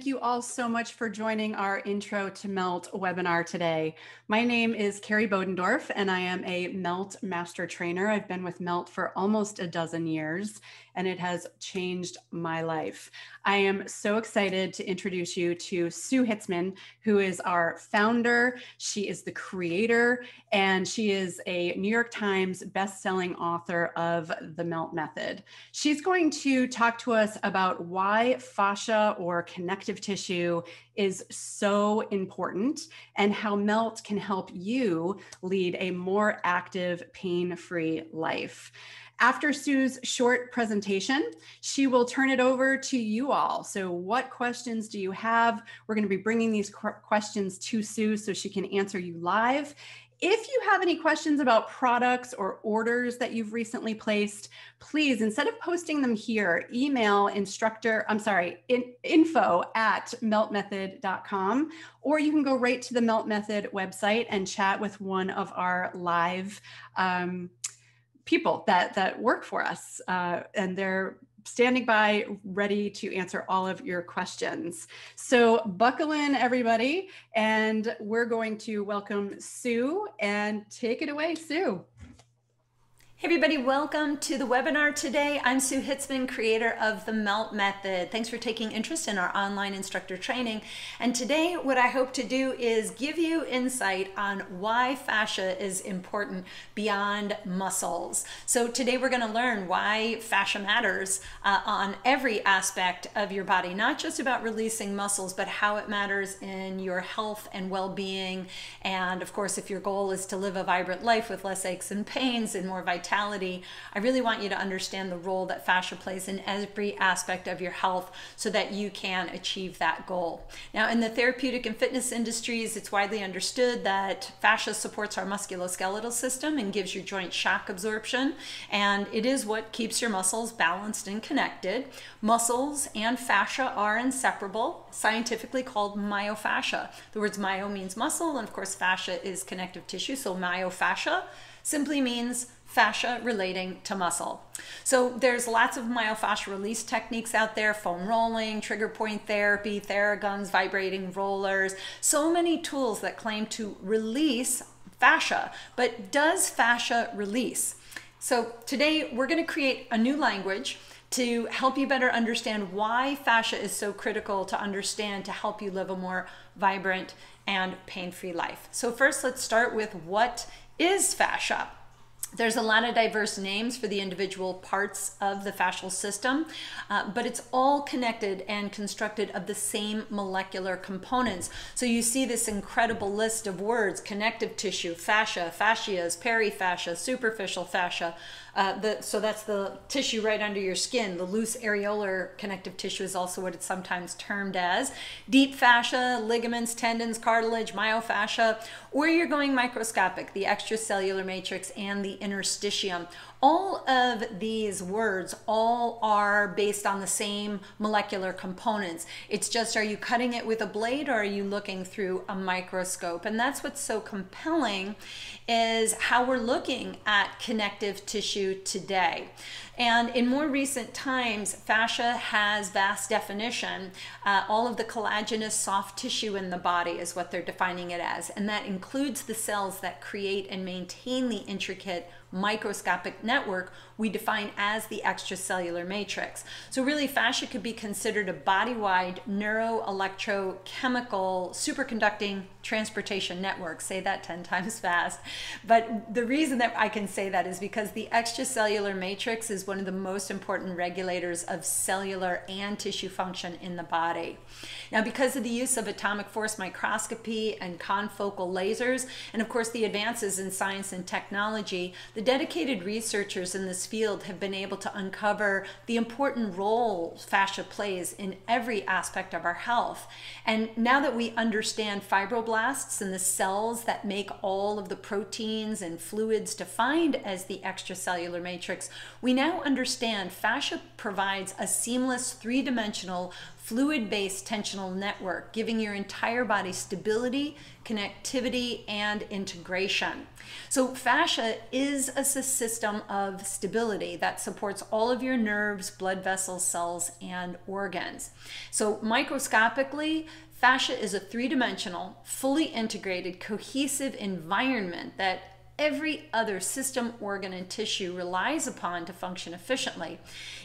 Thank you all so much for joining our Intro to Melt webinar today. My name is Carrie Bodendorf, and I am a Melt Master Trainer. I've been with Melt for almost a dozen years, and it has changed my life. I am so excited to introduce you to Sue Hitzmann, who is our founder. She is the creator, and she is a New York Times best-selling author of The Melt Method. She's going to talk to us about why fascia or connective tissue is so important and how Melt can help you lead a more active, pain free life. After Sue's short presentation, she will turn it over to you all. So, what questions do you have? We're going to be bringing these questions to Sue so she can answer you live. If you have any questions about products or orders that you've recently placed, please, instead of posting them here, email instructor, I'm sorry, in, info at meltmethod.com, or you can go right to the Melt Method website and chat with one of our live um, people that, that work for us. Uh, and they're standing by ready to answer all of your questions. So buckle in everybody and we're going to welcome Sue and take it away, Sue. Hey everybody, welcome to the webinar today. I'm Sue Hitzmann, creator of the MELT method. Thanks for taking interest in our online instructor training. And today what I hope to do is give you insight on why fascia is important beyond muscles. So today we're gonna learn why fascia matters uh, on every aspect of your body, not just about releasing muscles, but how it matters in your health and well-being. And of course, if your goal is to live a vibrant life with less aches and pains and more vitality, vitality, I really want you to understand the role that fascia plays in every aspect of your health so that you can achieve that goal. Now, in the therapeutic and fitness industries, it's widely understood that fascia supports our musculoskeletal system and gives your joint shock absorption, and it is what keeps your muscles balanced and connected. Muscles and fascia are inseparable, scientifically called myofascia. The words myo means muscle, and of course, fascia is connective tissue, so myofascia simply means fascia relating to muscle. So there's lots of myofascial release techniques out there, foam rolling, trigger point therapy, theraguns, vibrating rollers, so many tools that claim to release fascia, but does fascia release? So today we're gonna create a new language to help you better understand why fascia is so critical to understand to help you live a more vibrant and pain-free life. So first let's start with what is fascia? There's a lot of diverse names for the individual parts of the fascial system, uh, but it's all connected and constructed of the same molecular components. So you see this incredible list of words, connective tissue, fascia, fascias, perifascia, superficial fascia, uh, the, so that's the tissue right under your skin. The loose areolar connective tissue is also what it's sometimes termed as. Deep fascia, ligaments, tendons, cartilage, myofascia, or you're going microscopic, the extracellular matrix and the interstitium all of these words all are based on the same molecular components. It's just are you cutting it with a blade or are you looking through a microscope? And that's what's so compelling is how we're looking at connective tissue today. And in more recent times, fascia has vast definition. Uh, all of the collagenous soft tissue in the body is what they're defining it as. And that includes the cells that create and maintain the intricate microscopic network we define as the extracellular matrix. So really fascia could be considered a body-wide neuroelectrochemical superconducting transportation network. Say that 10 times fast. But the reason that I can say that is because the extracellular matrix is one of the most important regulators of cellular and tissue function in the body. Now, because of the use of atomic force microscopy and confocal lasers, and of course the advances in science and technology, the dedicated researchers in this field have been able to uncover the important role fascia plays in every aspect of our health. And now that we understand fibroblasts and the cells that make all of the proteins and fluids defined as the extracellular matrix, we now understand fascia provides a seamless three-dimensional fluid-based tensional network, giving your entire body stability, connectivity, and integration. So fascia is a system of stability that supports all of your nerves, blood vessels, cells, and organs. So microscopically, Fascia is a three dimensional, fully integrated, cohesive environment that every other system, organ, and tissue relies upon to function efficiently.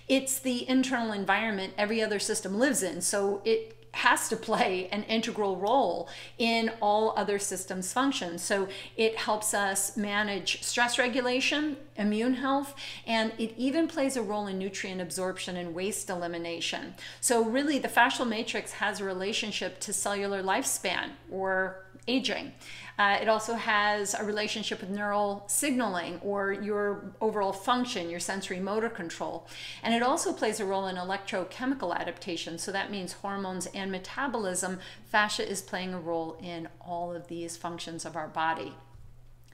It's the internal environment every other system lives in, so it has to play an integral role in all other systems functions. So it helps us manage stress regulation, immune health, and it even plays a role in nutrient absorption and waste elimination. So really the fascial matrix has a relationship to cellular lifespan or aging. Uh, it also has a relationship with neural signaling or your overall function, your sensory motor control. And it also plays a role in electrochemical adaptation. So that means hormones and metabolism. Fascia is playing a role in all of these functions of our body.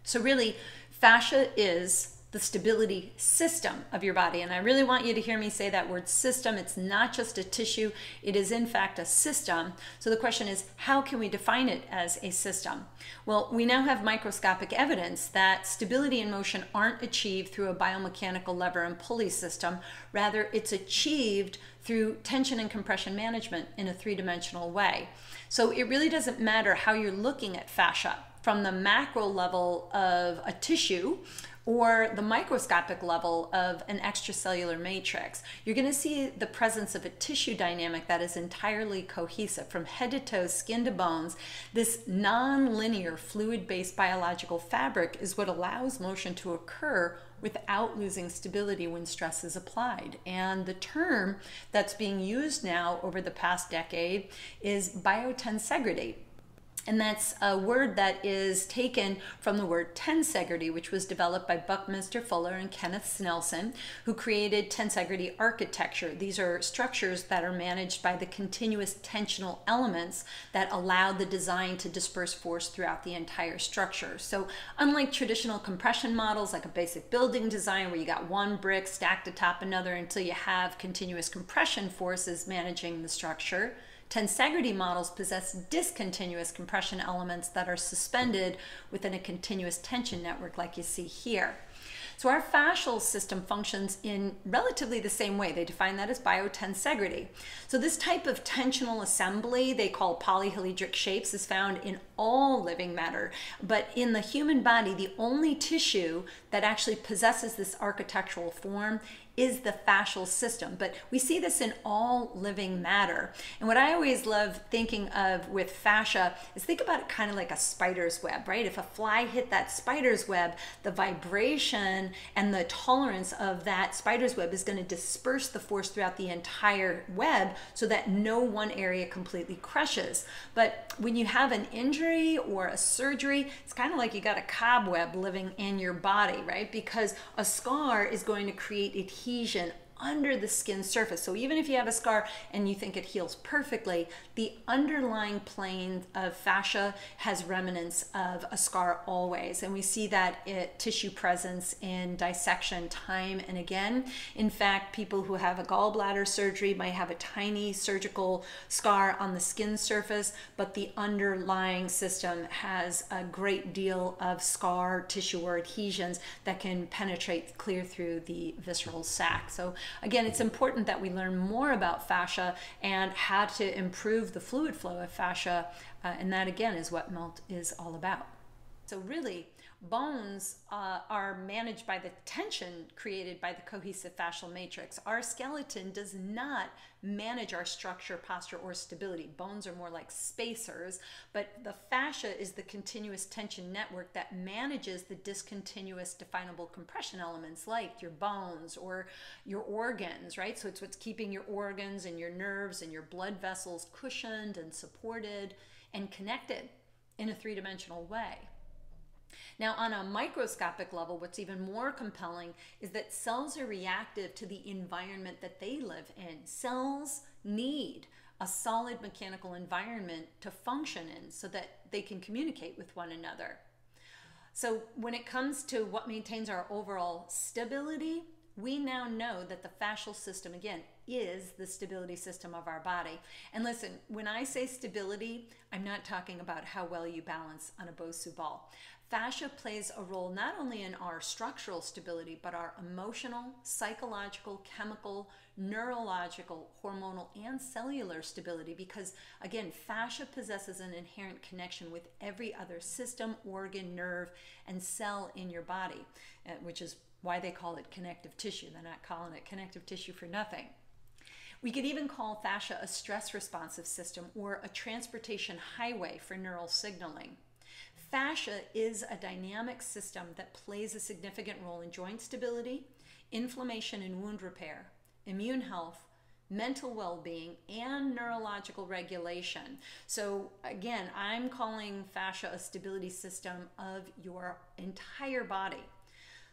So, really, fascia is the stability system of your body. And I really want you to hear me say that word system. It's not just a tissue, it is in fact a system. So the question is, how can we define it as a system? Well, we now have microscopic evidence that stability and motion aren't achieved through a biomechanical lever and pulley system. Rather, it's achieved through tension and compression management in a three dimensional way. So it really doesn't matter how you're looking at fascia from the macro level of a tissue or the microscopic level of an extracellular matrix, you're going to see the presence of a tissue dynamic that is entirely cohesive from head to toe, skin to bones. This non-linear fluid-based biological fabric is what allows motion to occur without losing stability when stress is applied. And the term that's being used now over the past decade is biotensegrity and that's a word that is taken from the word tensegrity, which was developed by Buckminster Fuller and Kenneth Snelson, who created tensegrity architecture. These are structures that are managed by the continuous tensional elements that allow the design to disperse force throughout the entire structure. So, unlike traditional compression models, like a basic building design where you got one brick stacked atop another until you have continuous compression forces managing the structure, Tensegrity models possess discontinuous compression elements that are suspended within a continuous tension network like you see here. So our fascial system functions in relatively the same way. They define that as biotensegrity. So this type of tensional assembly they call polyhedric shapes is found in all living matter. But in the human body, the only tissue that actually possesses this architectural form is the fascial system. But we see this in all living matter. And what I always love thinking of with fascia is think about it kind of like a spider's web, right? If a fly hit that spider's web, the vibration and the tolerance of that spider's web is going to disperse the force throughout the entire web so that no one area completely crushes. But when you have an injury or a surgery, it's kind of like you got a cobweb living in your body, right? Because a scar is going to create adhesion adhesion under the skin surface. So even if you have a scar and you think it heals perfectly, the underlying plane of fascia has remnants of a scar always. And we see that it, tissue presence in dissection time and again. In fact, people who have a gallbladder surgery might have a tiny surgical scar on the skin surface, but the underlying system has a great deal of scar tissue or adhesions that can penetrate clear through the visceral sac. So Again, it's important that we learn more about fascia and how to improve the fluid flow of fascia, uh, and that again is what MELT is all about. So really, bones uh, are managed by the tension created by the cohesive fascial matrix. Our skeleton does not manage our structure, posture, or stability. Bones are more like spacers, but the fascia is the continuous tension network that manages the discontinuous definable compression elements like your bones or your organs, right? So it's what's keeping your organs and your nerves and your blood vessels cushioned and supported and connected in a three dimensional way. Now, on a microscopic level, what's even more compelling is that cells are reactive to the environment that they live in. Cells need a solid mechanical environment to function in so that they can communicate with one another. So, when it comes to what maintains our overall stability, we now know that the fascial system, again, is the stability system of our body. And listen, when I say stability, I'm not talking about how well you balance on a Bosu ball. Fascia plays a role not only in our structural stability, but our emotional, psychological, chemical, neurological, hormonal, and cellular stability because, again, fascia possesses an inherent connection with every other system, organ, nerve, and cell in your body, uh, which is why they call it connective tissue. They're not calling it connective tissue for nothing. We could even call fascia a stress responsive system or a transportation highway for neural signaling. Fascia is a dynamic system that plays a significant role in joint stability, inflammation and wound repair, immune health, mental well being, and neurological regulation. So, again, I'm calling fascia a stability system of your entire body.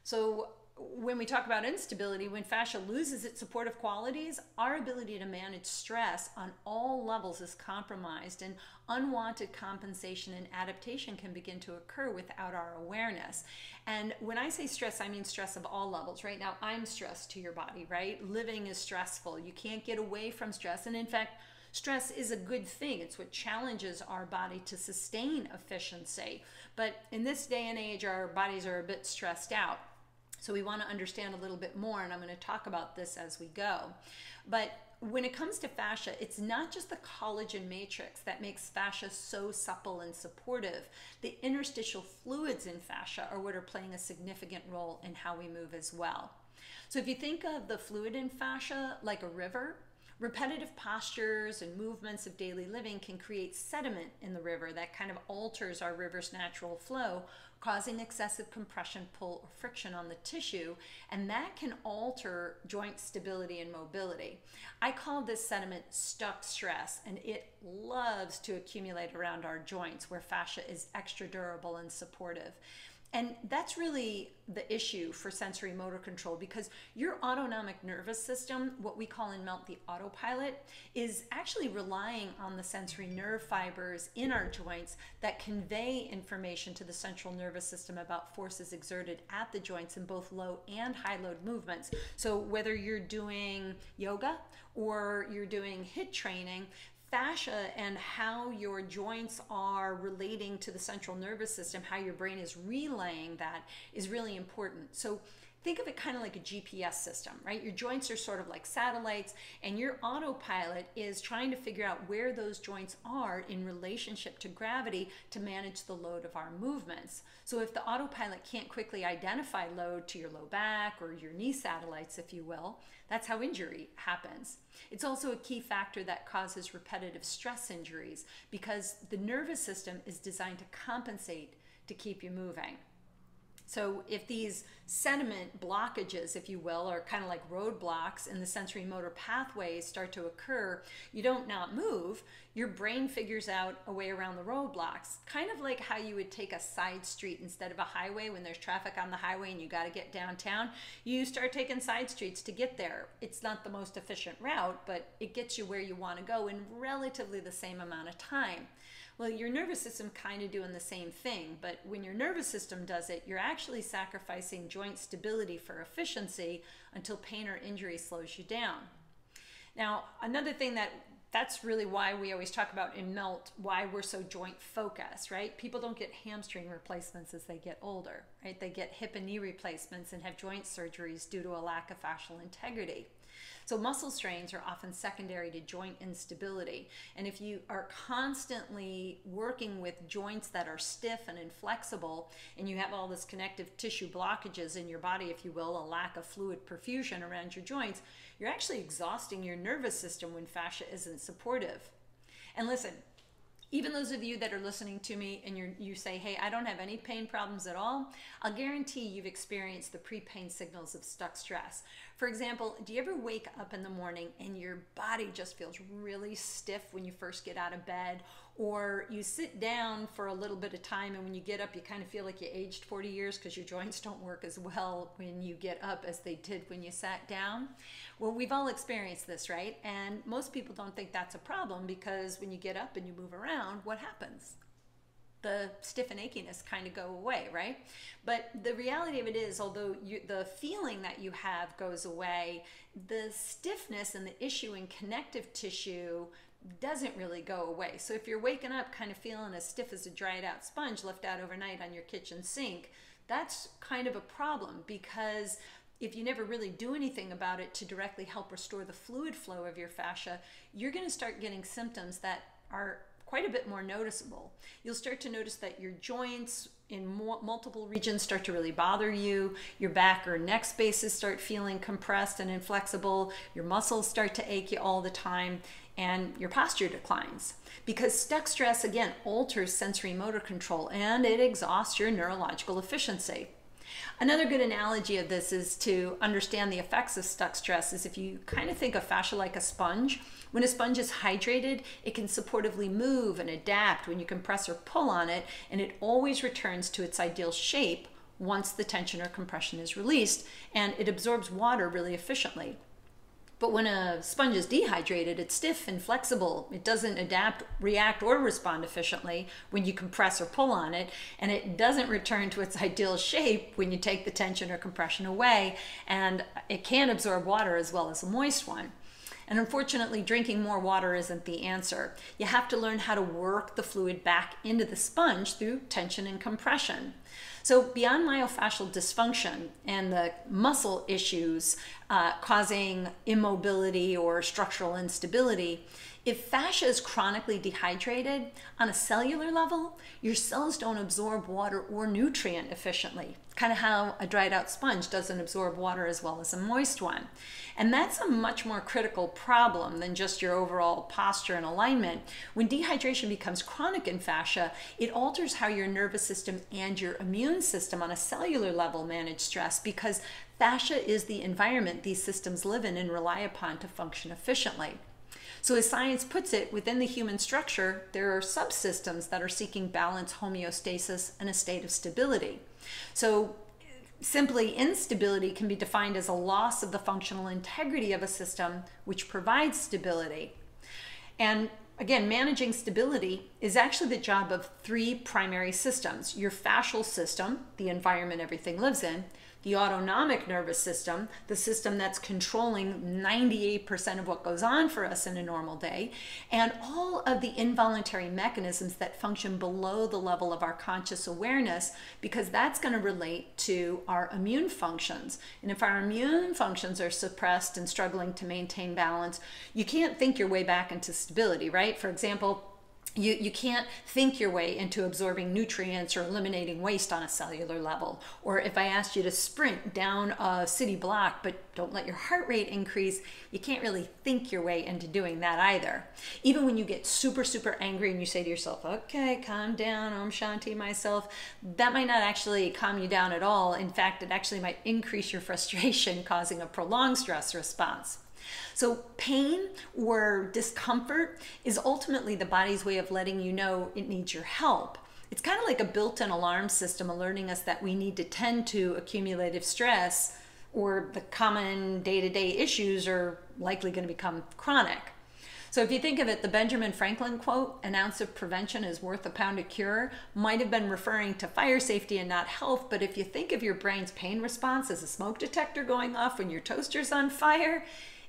So, when we talk about instability, when fascia loses its supportive qualities, our ability to manage stress on all levels is compromised, and unwanted compensation and adaptation can begin to occur without our awareness. And when I say stress, I mean stress of all levels. Right now, I'm stressed to your body, right? Living is stressful. You can't get away from stress. And in fact, Stress is a good thing. It's what challenges our body to sustain efficiency. But in this day and age, our bodies are a bit stressed out. So we want to understand a little bit more, and I'm going to talk about this as we go. But when it comes to fascia, it's not just the collagen matrix that makes fascia so supple and supportive. The interstitial fluids in fascia are what are playing a significant role in how we move as well. So if you think of the fluid in fascia like a river, Repetitive postures and movements of daily living can create sediment in the river that kind of alters our river's natural flow, causing excessive compression, pull, or friction on the tissue, and that can alter joint stability and mobility. I call this sediment stuck stress, and it loves to accumulate around our joints where fascia is extra durable and supportive. And that's really the issue for sensory motor control because your autonomic nervous system, what we call in MELT the autopilot, is actually relying on the sensory nerve fibers in our joints that convey information to the central nervous system about forces exerted at the joints in both low and high load movements. So, whether you're doing yoga or you're doing HIIT training, fascia and how your joints are relating to the central nervous system, how your brain is relaying that is really important. So think of it kind of like a GPS system, right? Your joints are sort of like satellites, and your autopilot is trying to figure out where those joints are in relationship to gravity to manage the load of our movements. So if the autopilot can't quickly identify load to your low back or your knee satellites, if you will, that's how injury happens. It's also a key factor that causes repetitive stress injuries because the nervous system is designed to compensate to keep you moving. So if these sediment blockages, if you will, are kind of like roadblocks in the sensory motor pathways start to occur, you don't not move, your brain figures out a way around the roadblocks. Kind of like how you would take a side street instead of a highway when there's traffic on the highway and you got to get downtown. You start taking side streets to get there. It's not the most efficient route, but it gets you where you want to go in relatively the same amount of time. Well, your nervous system kind of doing the same thing, but when your nervous system does it, you're actually sacrificing joint stability for efficiency until pain or injury slows you down. Now, another thing that that's really why we always talk about in melt why we're so joint focused right? People don't get hamstring replacements as they get older right? They get hip and knee replacements and have joint surgeries due to a lack of fascial integrity so muscle strains are often secondary to joint instability. And if you are constantly working with joints that are stiff and inflexible, and you have all this connective tissue blockages in your body, if you will, a lack of fluid perfusion around your joints, you're actually exhausting your nervous system when fascia isn't supportive. And listen, even those of you that are listening to me and you you say, hey, I don't have any pain problems at all, I'll guarantee you've experienced the pre pain signals of stuck stress. For example, do you ever wake up in the morning and your body just feels really stiff when you first get out of bed? Or you sit down for a little bit of time and when you get up, you kind of feel like you aged 40 years because your joints don't work as well when you get up as they did when you sat down? Well, we've all experienced this, right? And most people don't think that's a problem because when you get up and you move around, what happens? the stiff and achiness kind of go away, right? But the reality of it is, although you, the feeling that you have goes away, the stiffness and the issue in connective tissue doesn't really go away. So if you're waking up kind of feeling as stiff as a dried out sponge left out overnight on your kitchen sink, that's kind of a problem because if you never really do anything about it to directly help restore the fluid flow of your fascia, you're going to start getting symptoms that are quite a bit more noticeable. You'll start to notice that your joints in multiple regions start to really bother you. Your back or neck spaces start feeling compressed and inflexible. Your muscles start to ache you all the time and your posture declines because stuck stress again alters sensory motor control and it exhausts your neurological efficiency. Another good analogy of this is to understand the effects of stuck stress is if you kind of think of fascia like a sponge. When a sponge is hydrated, it can supportively move and adapt when you compress or pull on it, and it always returns to its ideal shape once the tension or compression is released, and it absorbs water really efficiently. But when a sponge is dehydrated, it's stiff and flexible. It doesn't adapt, react, or respond efficiently when you compress or pull on it. And it doesn't return to its ideal shape when you take the tension or compression away. And it can absorb water as well as a moist one. And unfortunately, drinking more water isn't the answer. You have to learn how to work the fluid back into the sponge through tension and compression. So, beyond myofascial dysfunction and the muscle issues uh, causing immobility or structural instability, if fascia is chronically dehydrated on a cellular level, your cells don't absorb water or nutrient efficiently, kind of how a dried out sponge doesn't absorb water as well as a moist one. And that's a much more critical problem than just your overall posture and alignment. When dehydration becomes chronic in fascia, it alters how your nervous system and your immune system on a cellular level manage stress because fascia is the environment these systems live in and rely upon to function efficiently. So, as science puts it, within the human structure, there are subsystems that are seeking balance, homeostasis, and a state of stability. So, simply instability can be defined as a loss of the functional integrity of a system which provides stability. And again, managing stability is actually the job of three primary systems your fascial system, the environment everything lives in, the autonomic nervous system, the system that's controlling 98% of what goes on for us in a normal day, and all of the involuntary mechanisms that function below the level of our conscious awareness, because that's going to relate to our immune functions. And if our immune functions are suppressed and struggling to maintain balance, you can't think your way back into stability, right? For example, you, you can't think your way into absorbing nutrients or eliminating waste on a cellular level. Or if I asked you to sprint down a city block but don't let your heart rate increase, you can't really think your way into doing that either. Even when you get super, super angry and you say to yourself, okay, calm down, Om Shanti myself, that might not actually calm you down at all. In fact, it actually might increase your frustration, causing a prolonged stress response. So, pain or discomfort is ultimately the body's way of letting you know it needs your help. It's kind of like a built in alarm system alerting us that we need to tend to accumulative stress or the common day to day issues are likely going to become chronic. So, if you think of it, the Benjamin Franklin quote, an ounce of prevention is worth a pound of cure, might have been referring to fire safety and not health. But if you think of your brain's pain response as a smoke detector going off when your toaster's on fire,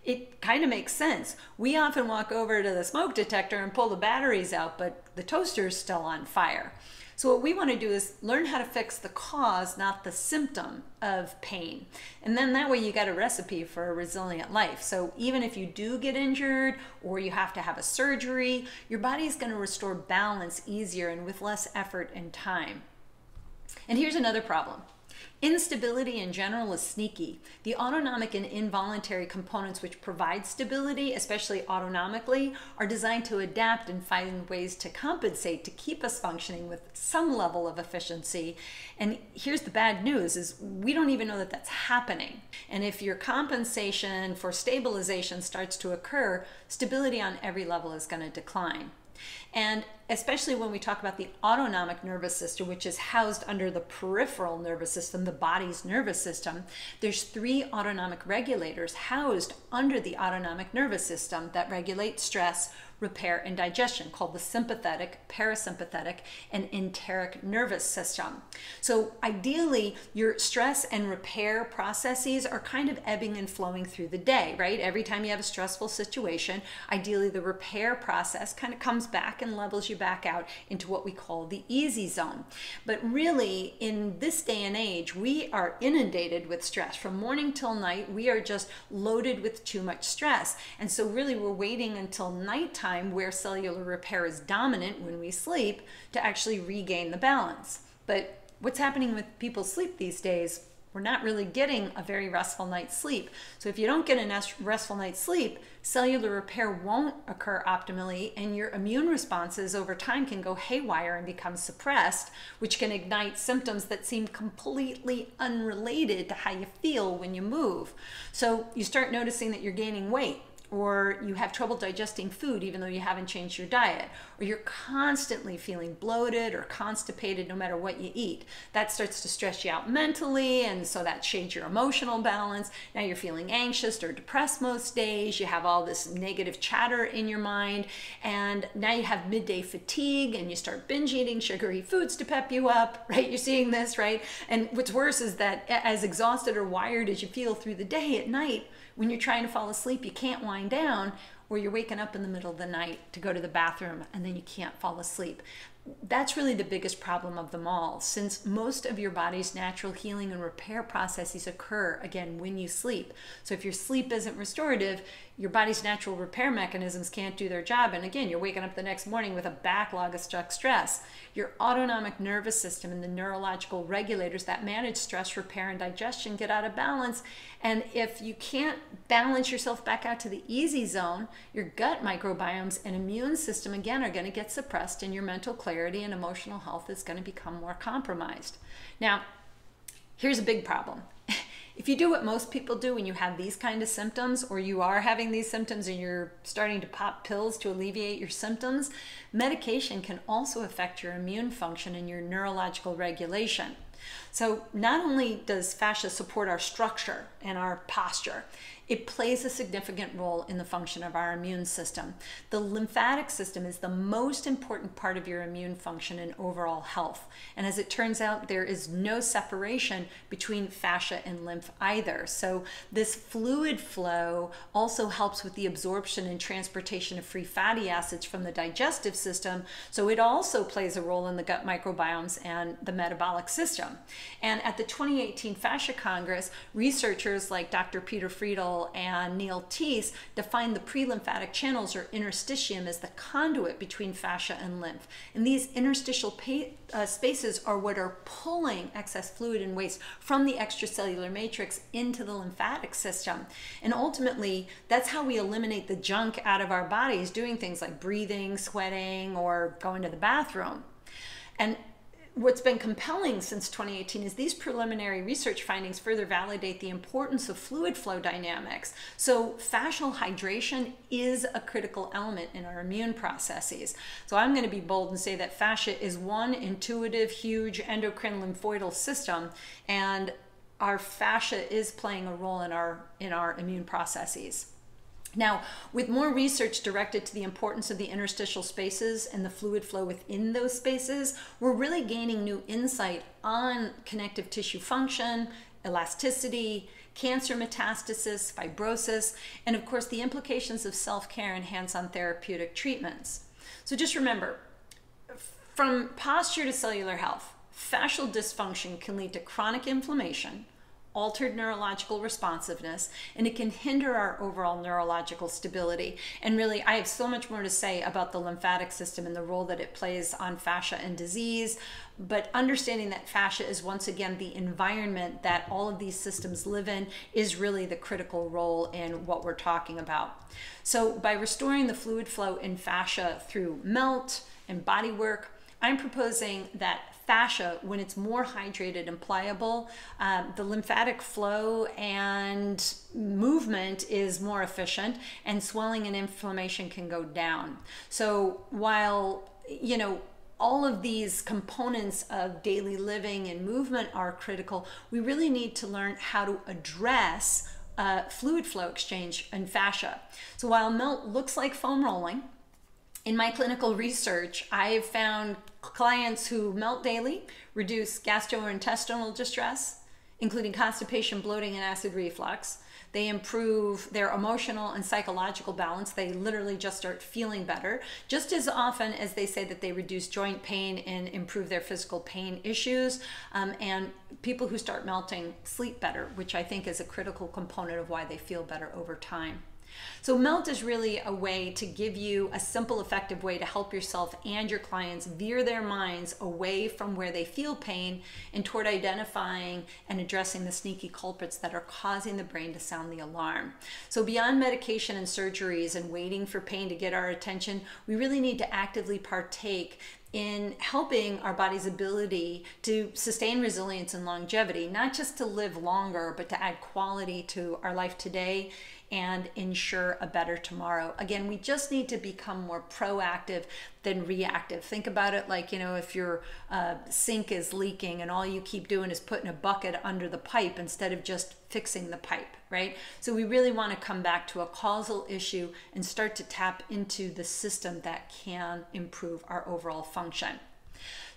it kind of makes sense. We often walk over to the smoke detector and pull the batteries out, but the toaster is still on fire. So, what we want to do is learn how to fix the cause, not the symptom of pain. And then that way you got a recipe for a resilient life. So, even if you do get injured or you have to have a surgery, your body is going to restore balance easier and with less effort and time. And here's another problem Instability in general is sneaky. The autonomic and involuntary components which provide stability, especially autonomically, are designed to adapt and find ways to compensate to keep us functioning with some level of efficiency. And here's the bad news is we don't even know that that's happening. And if your compensation for stabilization starts to occur, stability on every level is going to decline. And especially when we talk about the autonomic nervous system, which is housed under the peripheral nervous system, the body's nervous system, there's three autonomic regulators housed under the autonomic nervous system that regulate stress, repair and digestion called the sympathetic, parasympathetic, and enteric nervous system. So ideally, your stress and repair processes are kind of ebbing and flowing through the day, right? Every time you have a stressful situation, ideally the repair process kind of comes back and levels you back out into what we call the easy zone. But really, in this day and age, we are inundated with stress. From morning till night, we are just loaded with too much stress. And so, really, we're waiting until nighttime where cellular repair is dominant when we sleep to actually regain the balance. But what's happening with people's sleep these days? we're not really getting a very restful night's sleep. So if you don't get a restful night's sleep, cellular repair won't occur optimally and your immune responses over time can go haywire and become suppressed, which can ignite symptoms that seem completely unrelated to how you feel when you move. So you start noticing that you're gaining weight or you have trouble digesting food even though you haven't changed your diet, or you're constantly feeling bloated or constipated no matter what you eat. That starts to stress you out mentally, and so that shades your emotional balance. Now you're feeling anxious or depressed most days. You have all this negative chatter in your mind, and now you have midday fatigue, and you start binge eating sugary foods to pep you up, right? You're seeing this, right? And what's worse is that as exhausted or wired as you feel through the day at night, when you're trying to fall asleep, you can't wind down, or you're waking up in the middle of the night to go to the bathroom and then you can't fall asleep. That's really the biggest problem of them all. Since most of your body's natural healing and repair processes occur again when you sleep. So if your sleep isn't restorative your body's natural repair mechanisms can't do their job and again you're waking up the next morning with a backlog of stuck stress your autonomic nervous system and the neurological regulators that manage stress repair and digestion get out of balance and if you can't balance yourself back out to the easy zone your gut microbiomes and immune system again are going to get suppressed and your mental clarity and emotional health is going to become more compromised. Now, here's a big problem. If you do what most people do when you have these kind of symptoms, or you are having these symptoms and you're starting to pop pills to alleviate your symptoms, medication can also affect your immune function and your neurological regulation. So, not only does fascia support our structure and our posture, it plays a significant role in the function of our immune system. The lymphatic system is the most important part of your immune function and overall health. And as it turns out, there is no separation between fascia and lymph either. So, this fluid flow also helps with the absorption and transportation of free fatty acids from the digestive system. So, it also plays a role in the gut microbiomes and the metabolic system. And at the 2018 Fascia Congress, researchers like Dr. Peter And Neil Theise define the pre-lymphatic channels or interstitium as the conduit between fascia and lymph. And these interstitial uh, spaces are what are pulling excess fluid and waste from the extracellular matrix into the lymphatic system. And ultimately, that's how we eliminate the junk out of our bodies, doing things like breathing, sweating, or going to the bathroom. And what's been compelling since 2018 is these preliminary research findings further validate the importance of fluid flow dynamics. So, fascial hydration is a critical element in our immune processes. So, I'm going to be bold and say that fascia is one intuitive, huge endocrine lymphoidal system, and our fascia is playing a role in our in our immune processes. Now, with more research directed to the importance of the interstitial spaces and the fluid flow within those spaces, we're really gaining new insight on connective tissue function, elasticity, cancer metastasis, fibrosis, and of course the implications of self-care and hands-on therapeutic treatments. So just remember, from posture to cellular health, fascial dysfunction can lead to chronic inflammation, altered neurological responsiveness and it can hinder our overall neurological stability. And really, I have so much more to say about the lymphatic system and the role that it plays on fascia and disease. But understanding that fascia is once again the environment that all of these systems live in is really the critical role in what we're talking about. So, by restoring the fluid flow in fascia through melt and body work, I'm proposing that fascia, when it's more hydrated and pliable, uh, the lymphatic flow and movement is more efficient, and swelling and inflammation can go down. So while, you know, all of these components of daily living and movement are critical, we really need to learn how to address uh, fluid flow exchange and fascia. So while melt looks like foam rolling, in my clinical research, I have found clients who melt daily reduce gastrointestinal distress, including constipation, bloating, and acid reflux. They improve their emotional and psychological balance. They literally just start feeling better, just as often as they say that they reduce joint pain and improve their physical pain issues. Um, and people who start melting sleep better, which I think is a critical component of why they feel better over time. So MELT is really a way to give you a simple, effective way to help yourself and your clients veer their minds away from where they feel pain and toward identifying and addressing the sneaky culprits that are causing the brain to sound the alarm. So beyond medication and surgeries and waiting for pain to get our attention, we really need to actively partake in helping our body's ability to sustain resilience and longevity, not just to live longer, but to add quality to our life today and ensure a better tomorrow. Again, we just need to become more proactive than reactive. Think about it like, you know, if your uh, sink is leaking and all you keep doing is putting a bucket under the pipe instead of just fixing the pipe, right? So we really want to come back to a causal issue and start to tap into the system that can improve our overall function.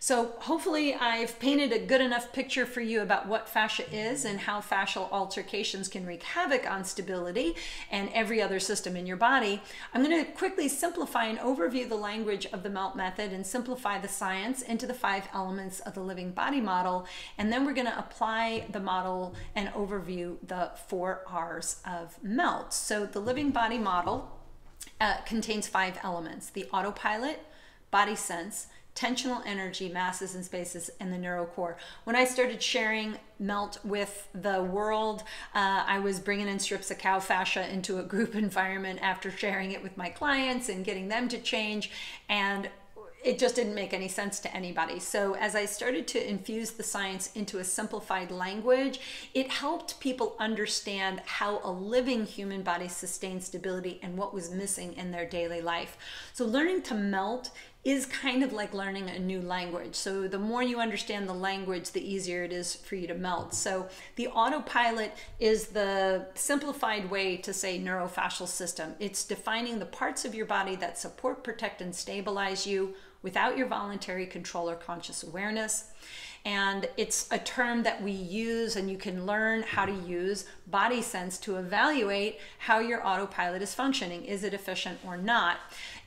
So hopefully I've painted a good enough picture for you about what fascia is and how fascial altercations can wreak havoc on stability and every other system in your body. I'm going to quickly simplify and overview the language of the MELT method and simplify the science into the five elements of the living body model. And then we're going to apply the model and overview the four R's of MELT. So the living body model uh, contains five elements, the autopilot, body sense, tensional energy, masses and spaces, and the neural core. When I started sharing melt with the world, uh, I was bringing in strips of cow fascia into a group environment after sharing it with my clients and getting them to change. And it just didn't make any sense to anybody. So, as I started to infuse the science into a simplified language, it helped people understand how a living human body sustains stability and what was missing in their daily life. So, learning to melt is kind of like learning a new language. So the more you understand the language, the easier it is for you to melt. So the autopilot is the simplified way to say neurofascial system. It's defining the parts of your body that support, protect, and stabilize you without your voluntary control or conscious awareness. And it's a term that we use, and you can learn how to use body sense to evaluate how your autopilot is functioning. Is it efficient or not?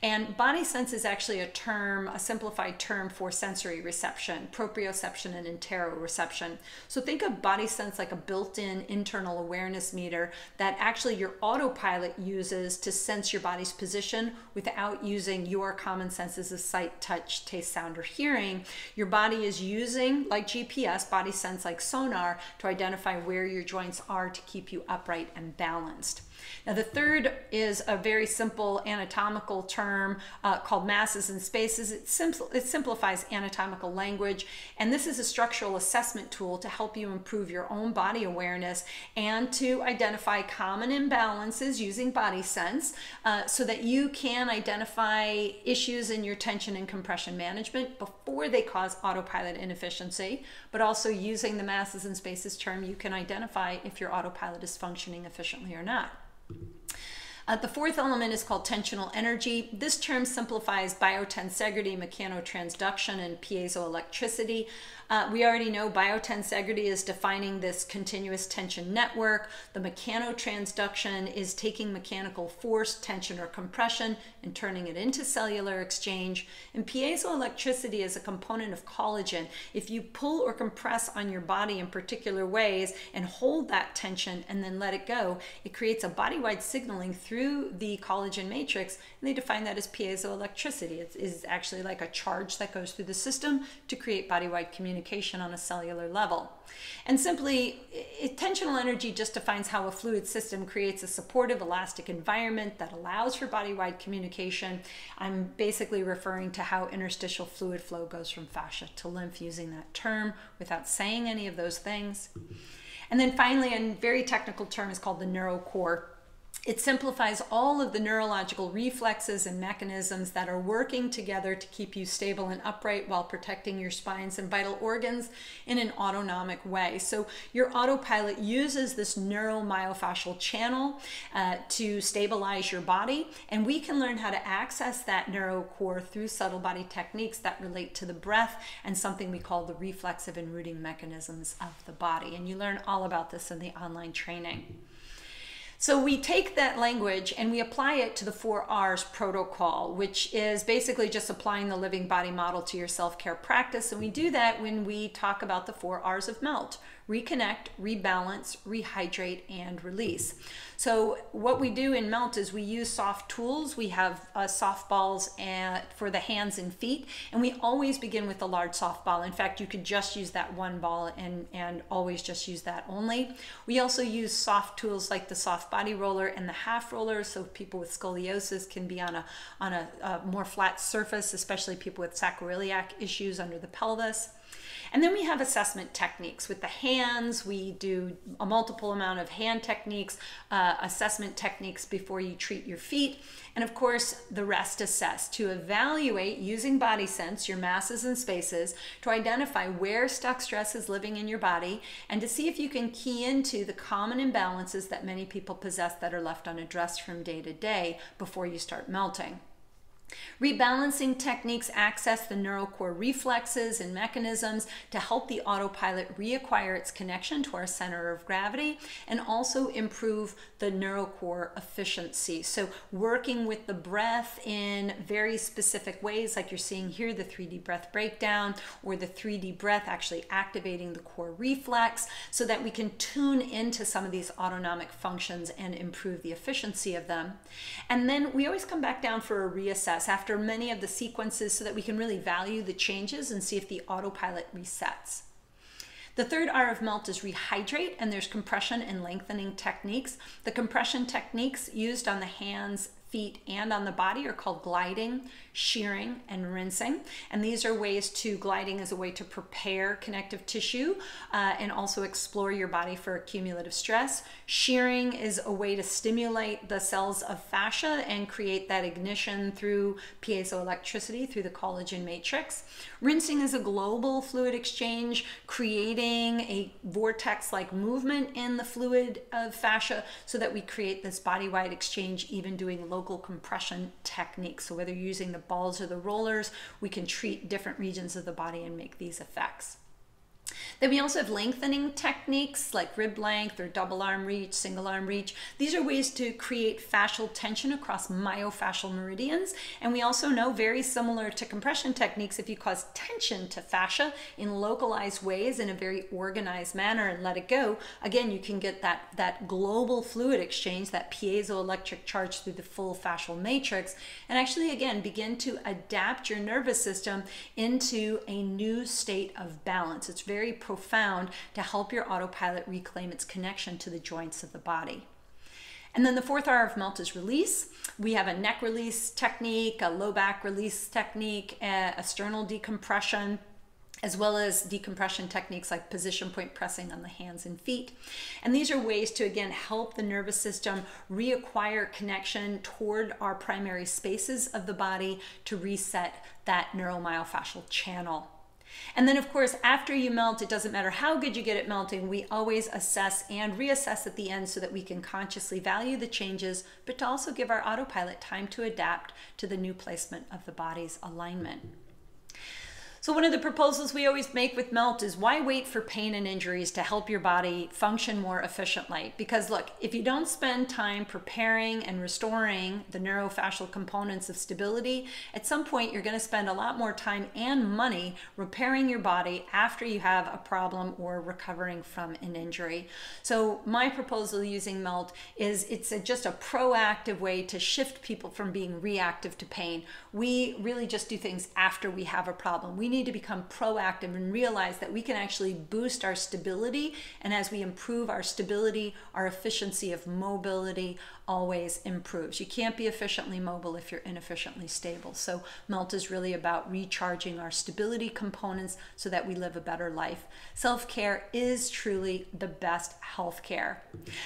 And body sense is actually a term, a simplified term for sensory reception, proprioception and interoception. So think of body sense like a built in internal awareness meter that actually your autopilot uses to sense your body's position without using your common senses of sight, touch, taste, sound, or hearing. Your body is using, like GPS, body sense like sonar, to identify where your joints are to keep you upright and balanced. Now, the third is a very simple anatomical term uh, called masses and spaces. It, simpl- it simplifies anatomical language, and this is a structural assessment tool to help you improve your own body awareness and to identify common imbalances using body sense uh, so that you can identify issues in your tension and compression management before they cause autopilot inefficiency, but also using the masses and spaces term, you can identify if your autopilot is functioning efficiently or not. Uh, the fourth element is called tensional energy. This term simplifies biotensegrity, mechanotransduction, and piezoelectricity. Uh, we already know biotensegrity is defining this continuous tension network. The mechanotransduction is taking mechanical force, tension, or compression and turning it into cellular exchange. And piezoelectricity is a component of collagen. If you pull or compress on your body in particular ways and hold that tension and then let it go, it creates a body wide signaling through the collagen matrix. And they define that as piezoelectricity. It is actually like a charge that goes through the system to create body wide communication communication on a cellular level. And simply, tensional energy just defines how a fluid system creates a supportive, elastic environment that allows for body wide communication. I'm basically referring to how interstitial fluid flow goes from fascia to lymph using that term without saying any of those things. And then finally, a very technical term is called the neurocore. It simplifies all of the neurological reflexes and mechanisms that are working together to keep you stable and upright while protecting your spines and vital organs in an autonomic way. So, your autopilot uses this neuromyofascial channel uh, to stabilize your body, and we can learn how to access that neurocore through subtle body techniques that relate to the breath and something we call the reflexive and rooting mechanisms of the body. And you learn all about this in the online training. So we take that language and we apply it to the four R's protocol, which is basically just applying the living body model to your self care practice. And we do that when we talk about the four R's of melt reconnect, rebalance, rehydrate, and release. So what we do in Melt is we use soft tools. We have uh, softballs for the hands and feet, and we always begin with a large softball. In fact, you could just use that one ball and, and always just use that only. We also use soft tools like the soft body roller and the half roller, so people with scoliosis can be on a on a, a more flat surface, especially people with sacroiliac issues under the pelvis. And then we have assessment techniques with the hands. We do a multiple amount of hand techniques, uh, assessment techniques before you treat your feet. And of course, the rest assess to evaluate using body sense, your masses and spaces, to identify where stuck stress is living in your body and to see if you can key into the common imbalances that many people possess that are left unaddressed from day to day before you start melting. Rebalancing techniques access the neurocore reflexes and mechanisms to help the autopilot reacquire its connection to our center of gravity and also improve the neurocore efficiency. So, working with the breath in very specific ways, like you're seeing here the 3D breath breakdown, or the 3D breath actually activating the core reflex so that we can tune into some of these autonomic functions and improve the efficiency of them. And then we always come back down for a reassess after many of the sequences so that we can really value the changes and see if the autopilot resets. The third R of melt is rehydrate, and there's compression and lengthening techniques. The compression techniques used on the hands feet, and on the body are called gliding, shearing, and rinsing. And these are ways to, gliding is a way to prepare connective tissue uh, and also explore your body for cumulative stress. Shearing is a way to stimulate the cells of fascia and create that ignition through piezoelectricity through the collagen matrix. Rinsing is a global fluid exchange, creating a vortex like movement in the fluid of fascia so that we create this body wide exchange, even doing local compression techniques. So, whether you're using the balls or the rollers, we can treat different regions of the body and make these effects. Then we also have lengthening techniques like rib length or double arm reach, single arm reach. These are ways to create fascial tension across myofascial meridians. And we also know, very similar to compression techniques, if you cause tension to fascia in localized ways in a very organized manner and let it go, again, you can get that, that global fluid exchange, that piezoelectric charge through the full fascial matrix, and actually, again, begin to adapt your nervous system into a new state of balance. It's very profound to help your autopilot reclaim its connection to the joints of the body. And then the fourth R of melt is release. We have a neck release technique, a low back release technique, a sternal decompression, as well as decompression techniques like position point pressing on the hands and feet. And these are ways to, again, help the nervous system reacquire connection toward our primary spaces of the body to reset that neuromyofascial channel. And then, of course, after you melt, it doesn't matter how good you get at melting, we always assess and reassess at the end so that we can consciously value the changes, but to also give our autopilot time to adapt to the new placement of the body's alignment. So, one of the proposals we always make with MELT is why wait for pain and injuries to help your body function more efficiently? Because, look, if you don't spend time preparing and restoring the neurofascial components of stability, at some point you're going to spend a lot more time and money repairing your body after you have a problem or recovering from an injury. So, my proposal using MELT is it's a, just a proactive way to shift people from being reactive to pain. We really just do things after we have a problem. We need to become proactive and realize that we can actually boost our stability. And as we improve our stability, our efficiency of mobility, always improves. You can't be efficiently mobile if you're inefficiently stable. So MELT is really about recharging our stability components so that we live a better life. Self-care is truly the best health care.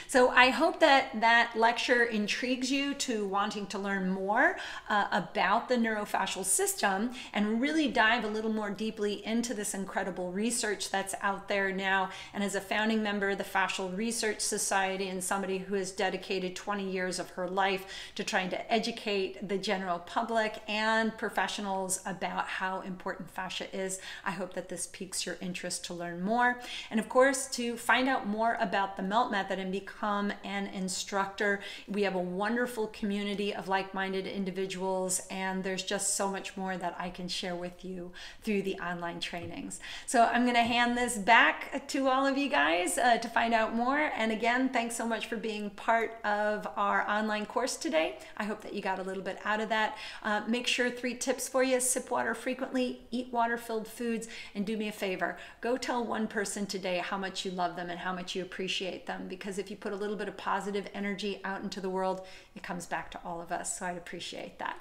So I hope that that lecture intrigues you to wanting to learn more uh, about the neurofascial system and really dive a little more deeply into this incredible research that's out there now. And as a founding member of the Fascial Research Society and somebody who has dedicated 20 years of her life to trying to educate the general public and professionals about how important fascia is. I hope that this piques your interest to learn more. And of course, to find out more about the MELT method and become an instructor, we have a wonderful community of like minded individuals, and there's just so much more that I can share with you through the online trainings. So I'm going to hand this back to all of you guys uh, to find out more. And again, thanks so much for being part of our online course today. I hope that you got a little bit out of that. Uh, make sure three tips for you sip water frequently, eat water filled foods, and do me a favor go tell one person today how much you love them and how much you appreciate them. Because if you put a little bit of positive energy out into the world, it comes back to all of us. So I'd appreciate that.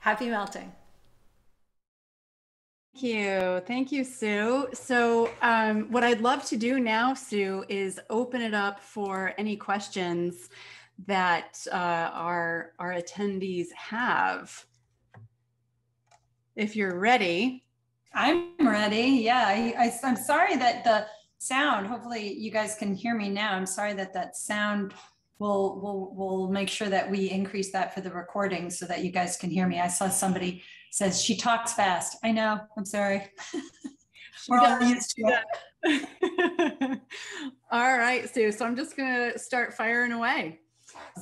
Happy melting. Thank you. Thank you, Sue. So, um, what I'd love to do now, Sue, is open it up for any questions that uh, our, our attendees have. If you're ready. I'm ready. Yeah, I, I, I'm sorry that the sound, hopefully you guys can hear me now. I'm sorry that that sound we'll we'll we'll make sure that we increase that for the recording so that you guys can hear me. I saw somebody says she talks fast. I know. I'm sorry. We're all used to it. all right, Sue. So I'm just gonna start firing away.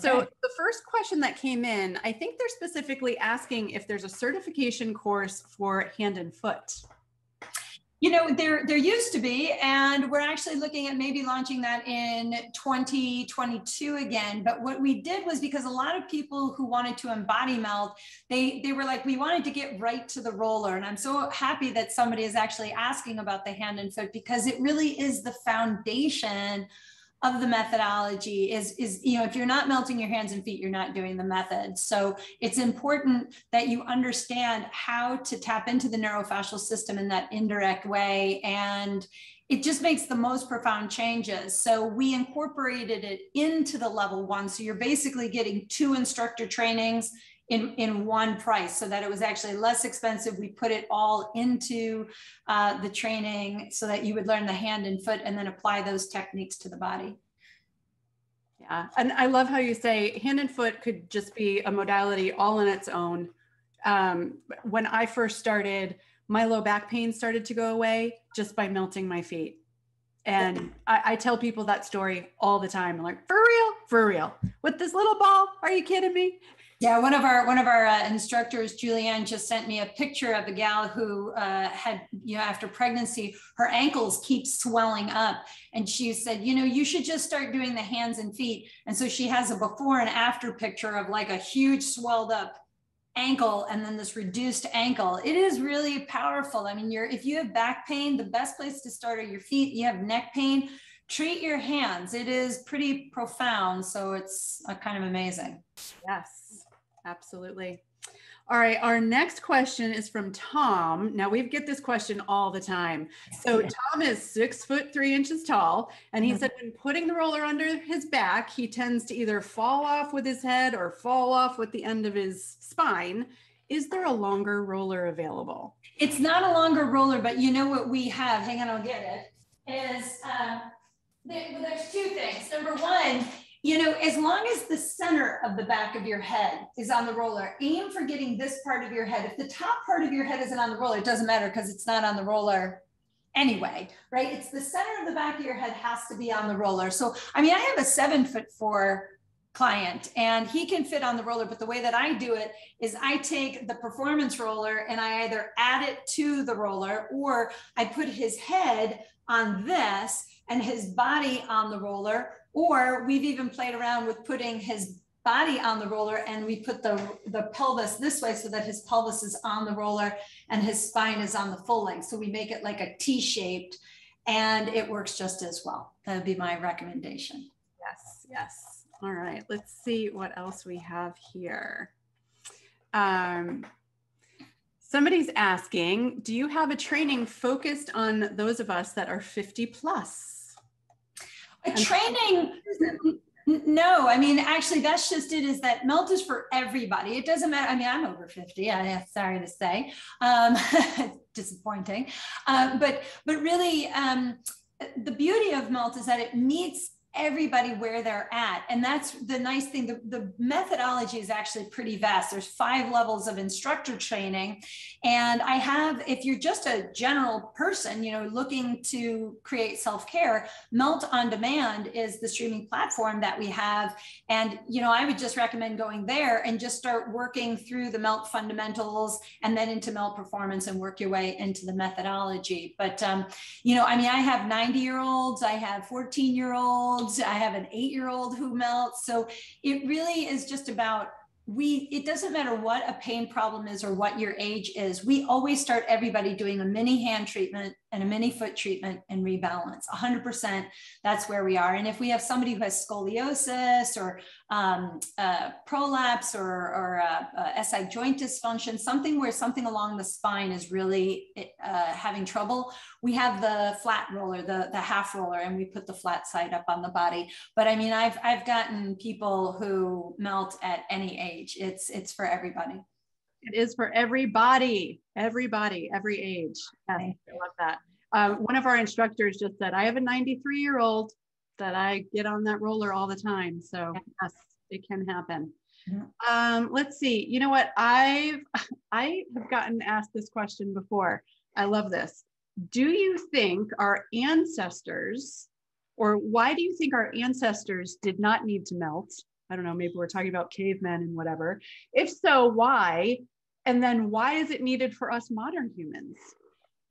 So okay. the first question that came in, I think they're specifically asking if there's a certification course for hand and foot. You know, there there used to be, and we're actually looking at maybe launching that in 2022 again. But what we did was because a lot of people who wanted to embody melt, they they were like, we wanted to get right to the roller. And I'm so happy that somebody is actually asking about the hand and foot because it really is the foundation of the methodology is is you know if you're not melting your hands and feet you're not doing the method. So it's important that you understand how to tap into the neurofascial system in that indirect way and it just makes the most profound changes. So we incorporated it into the level one. So you're basically getting two instructor trainings in, in one price so that it was actually less expensive. We put it all into uh, the training so that you would learn the hand and foot and then apply those techniques to the body. Yeah, and I love how you say hand and foot could just be a modality all in its own. Um, when I first started, my low back pain started to go away just by melting my feet. And I, I, tell people that story all the time. I'm like, for real, for real, with this little ball? Are you kidding me? Yeah, one of our one of our uh, instructors, Julianne, just sent me a picture of a gal who uh, had, you know, after pregnancy, her ankles keep swelling up, and she said, you know, you should just start doing the hands and feet. And so she has a before and after picture of like a huge swelled up ankle and then this reduced ankle. It is really powerful. I mean, you're if you have back pain, the best place to start are your feet. You have neck pain, treat your hands. It is pretty profound, so it's uh, kind of amazing. Yes. Absolutely. All right, our next question is from Tom. Now we get this question all the time. So Tom is six foot three inches tall, and he mm-hmm. said when putting the roller under his back, he tends to either fall off with his head or fall off with the end of his spine. Is there a longer roller available? It's not a longer roller, but you know what we have? Hang on, I'll get it. Is uh, there's two things. Number one you know, as long as the center of the back of your head is on the roller, aim for getting this part of your head. If the top part of your head isn't on the roller, it doesn't matter because it's not on the roller anyway, right? It's the center of the back of your head has to be on the roller. So, I mean, I have a seven foot four client and he can fit on the roller, but the way that I do it is I take the performance roller and I either add it to the roller or I put his head on this and his body on the roller or we've even played around with putting his body on the roller and we put the, the pelvis this way so that his pelvis is on the roller and his spine is on the full length. So we make it like a T-shaped and it works just as well. That would be my recommendation. Yes, yes. All right, let's see what else we have here. Um, somebody's asking, do you have a training focused on those of us that are 50 plus? A training, no, I mean, actually, that's just it is that melt is for everybody. It doesn't matter. I mean, I'm over 50, I, am sorry to say, um, disappointing. Um, but, but really, um, the beauty of melt is that it meets everybody where they're at. And that's the nice thing. The, the methodology is actually pretty vast. There's five levels of instructor training. And I have, if you're just a general person, you know, looking to create self-care, Melt on Demand is the streaming platform that we have. And, you know, I would just recommend going there and just start working through the Melt fundamentals and then into Melt performance and work your way into the methodology. But, um, you know, I mean, I have 90 year olds, I have 14 year olds, I have an eight year old who melts. So it really is just about we it doesn't matter what a pain problem is or what your age is we always start everybody doing a mini hand treatment and a mini foot treatment and rebalance. 100% that's where we are. And if we have somebody who has scoliosis or um, uh, prolapse or, or uh, uh, si joint dysfunction something where something along the spine is really uh, having trouble we have the flat roller the, the half roller and we put the flat side up on the body. But i mean i've i've gotten people who melt at any age. It's it's for everybody it is for everybody, everybody, every age. Yes, I love that. Um, one of our instructors just said, I have a 93 year old that I get on that roller all the time. So yes, it can happen. Um, let's see. You know what? I've I have gotten asked this question before. I love this. Do you think our ancestors, or why do you think our ancestors did not need to melt? I don't know, maybe we're talking about cavemen and whatever. If so, why? And then why is it needed for us modern humans?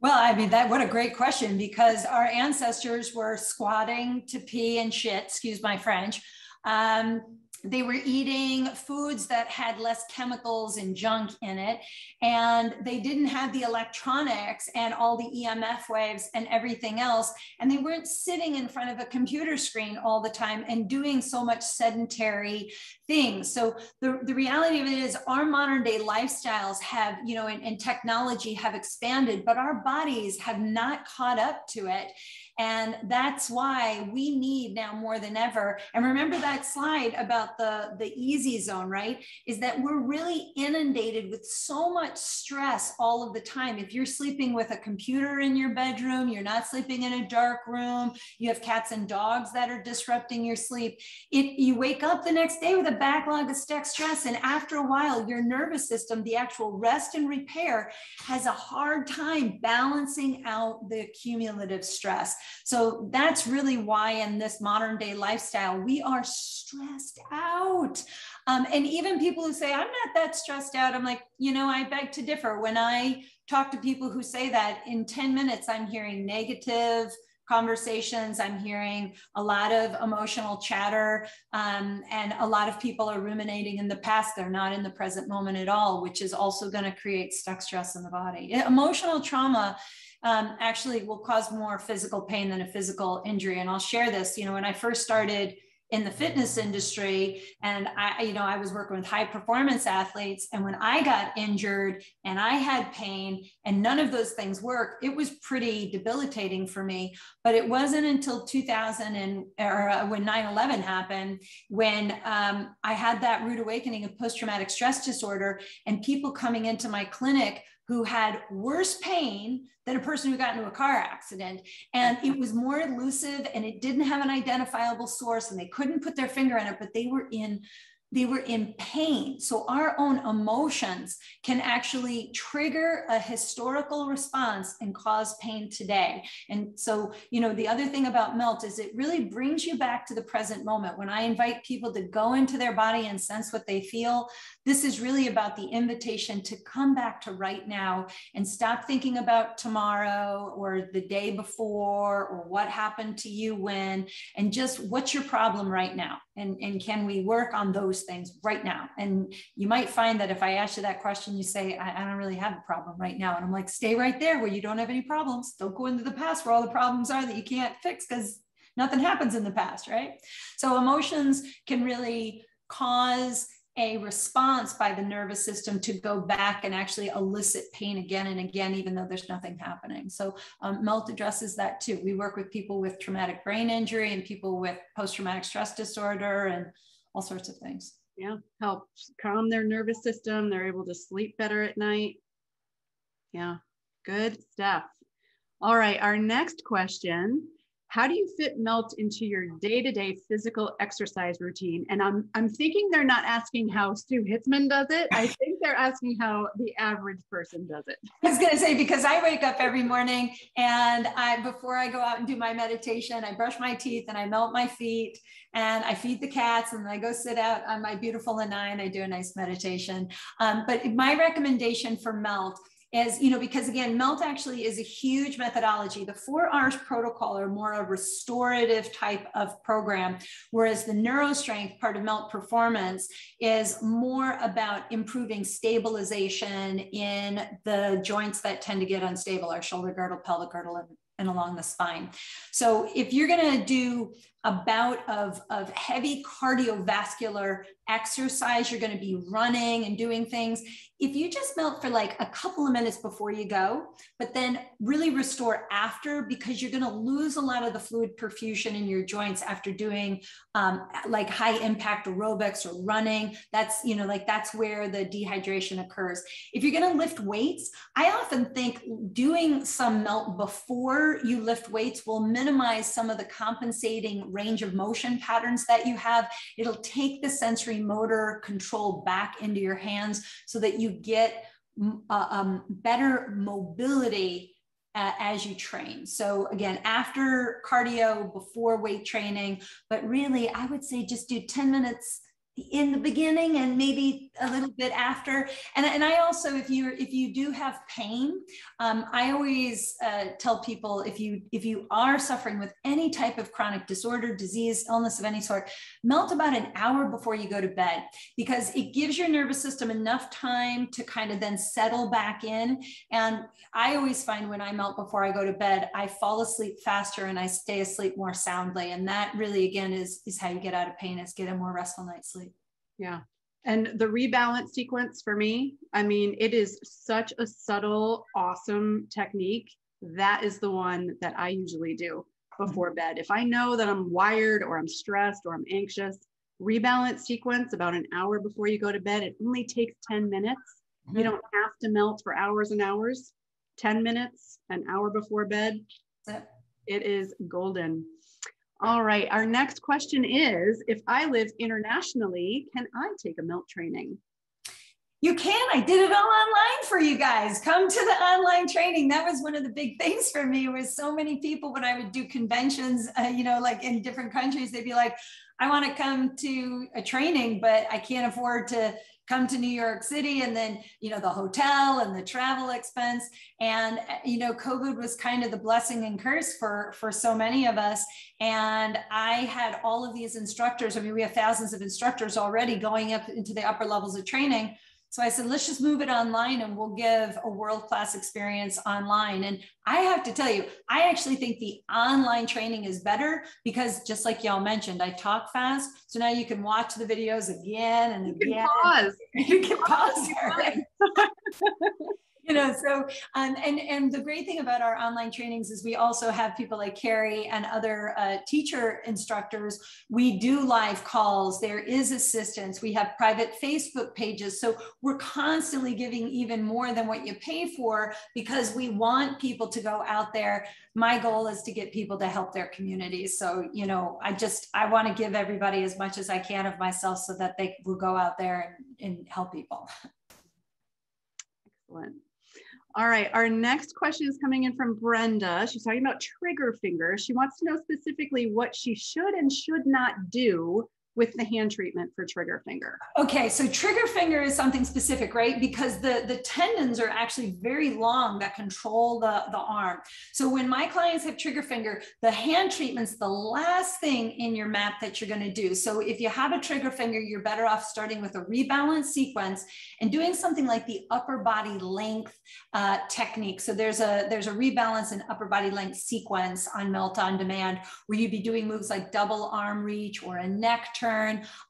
Well, I mean, that what a great question because our ancestors were squatting to pee and shit, excuse my French. Um, they were eating foods that had less chemicals and junk in it and they didn't have the electronics and all the emf waves and everything else and they weren't sitting in front of a computer screen all the time and doing so much sedentary things so the, the reality of it is our modern day lifestyles have you know and, and technology have expanded but our bodies have not caught up to it and that's why we need now more than ever. And remember that slide about the, the easy zone, right? Is that we're really inundated with so much stress all of the time. If you're sleeping with a computer in your bedroom, you're not sleeping in a dark room, you have cats and dogs that are disrupting your sleep. It, you wake up the next day with a backlog of stress. And after a while, your nervous system, the actual rest and repair, has a hard time balancing out the cumulative stress. So that's really why in this modern day lifestyle, we are stressed out. Um, and even people who say, I'm not that stressed out, I'm like, you know, I beg to differ. When I talk to people who say that in 10 minutes, I'm hearing negative, conversations. I'm hearing a lot of emotional chatter, um, and a lot of people are ruminating in the past. They're not in the present moment at all, which is also going to create stuck stress in the body. Emotional trauma um, actually will cause more physical pain than a physical injury. And I'll share this. You know, when I first started in the fitness industry. And i you know i was working with high performance athletes. And when i got injured and i had pain and none of those things work it was pretty debilitating for me. But it wasn't until 2000 and or uh, when 9-11 happened when um, i had that rude awakening of post-traumatic stress disorder and people coming into my clinic who had worse pain than a person who got into a car accident. And it was more elusive and it didn't have an identifiable source and they couldn't put their finger on it, but they were in they were in pain. So our own emotions can actually trigger a historical response and cause pain today. And so, you know, the other thing about melt is it really brings you back to the present moment. When I invite people to go into their body and sense what they feel, this is really about the invitation to come back to right now and stop thinking about tomorrow or the day before or what happened to you when, and just what's your problem right now? And, and can we work on those things right now. And you might find that if I ask you that question, you say, I, I don't really have a problem right now. And I'm like, stay right there where you don't have any problems. Don't go into the past where all the problems are that you can't fix because nothing happens in the past, right? So emotions can really cause a response by the nervous system to go back and actually elicit pain again and again, even though there's nothing happening. So um, MELT addresses that too. We work with people with traumatic brain injury and people with post-traumatic stress disorder and all sorts of things. Yeah, helps calm their nervous system. They're able to sleep better at night. Yeah, good stuff. All right, our next question how do you fit melt into your day-to-day physical exercise routine? And i'm i'm thinking they're not asking how Sue Hitzmann does it. I think they're asking how the average person does it. I was going to say because i wake up every morning and i before i go out and do my meditation i brush my teeth and i melt my feet and i feed the cats and i go sit out on my beautiful lanai and i do a nice meditation. Um, but my recommendation for melt is, you know, because again, MELT actually is a huge methodology. The four R's protocol are more a restorative type of program, whereas the neurostrength part of MELT performance is more about improving stabilization in the joints that tend to get unstable, our shoulder girdle, pelvic girdle, and, and along the spine. So if you're going to do a bout of, of heavy cardiovascular exercise, you're going to be running and doing things. If you just melt for like a couple of minutes before you go, but then really restore after, because you're going to lose a lot of the fluid perfusion in your joints after doing um, like high impact aerobics or running. That's, you know, like that's where the dehydration occurs. If you're going to lift weights, I often think doing some melt before you lift weights will minimize some of the compensating range of motion patterns that you have. It'll take the sensory motor control back into your hands so that you get uh, um, better mobility uh, as you train. So again, after cardio, before weight training, but really I would say just do 10 minutes in the beginning and maybe a little bit after. And, and i also if you if you do have pain um, i always uh, tell people if you if you are suffering with any type of chronic disorder disease illness of any sort melt about an hour before you go to bed because it gives your nervous system enough time to kind of then settle back in. And i always find when i melt before i go to bed i fall asleep faster and i stay asleep more soundly. And that really again is is how you get out of pain is get a more restful night's sleep yeah. And the rebalance sequence for me, I mean, it is such a subtle, awesome technique. That is the one that I usually do before mm-hmm. bed. If I know that I'm wired or I'm stressed or I'm anxious, rebalance sequence about an hour before you go to bed. It only takes 10 minutes. Mm-hmm. You don't have to melt for hours and hours. 10 minutes, an hour before bed. It is golden. All right, our next question is, if I live internationally, can I take a melt training? You can. I did it all online for you guys. Come to the online training. That was one of the big things for me was so many people when I would do conventions, uh, you know, like in different countries, they'd be like, I want to come to a training, but I can't afford to come to New York City and then, you know, the hotel and the travel expense. And, you know, COVID was kind of the blessing and curse for, for so many of us. And I had all of these instructors. I mean, we have thousands of instructors already going up into the upper levels of training so I said, let's just move it online and we'll give a world class experience online. And I have to tell you, I actually think the online training is better because just like y'all mentioned, I talk fast. So now you can watch the videos again and you again. Can pause. You can pause. you know so um, and and the great thing about our online trainings is we also have people like carrie and other uh, teacher instructors. We do live calls. There is assistance. We have private facebook pages. So we're constantly giving even more than what you pay for because we want people to go out there. My goal is to get people to help their communities. So you know i just i want to give everybody as much as i can of myself so that they will go out there and, and help people. Excellent all right, our next question is coming in from Brenda. She's talking about trigger fingers. She wants to know specifically what she should and should not do with the hand treatment for trigger finger? Okay, so trigger finger is something specific, right? Because the, the tendons are actually very long that control the, the arm. So when my clients have trigger finger, the hand treatment's the last thing in your map that you're going to do. So if you have a trigger finger, you're better off starting with a rebalance sequence and doing something like the upper body length uh, technique. So there's a there's a rebalance and upper body length sequence on Melt on Demand where you'd be doing moves like double arm reach or a neck turn,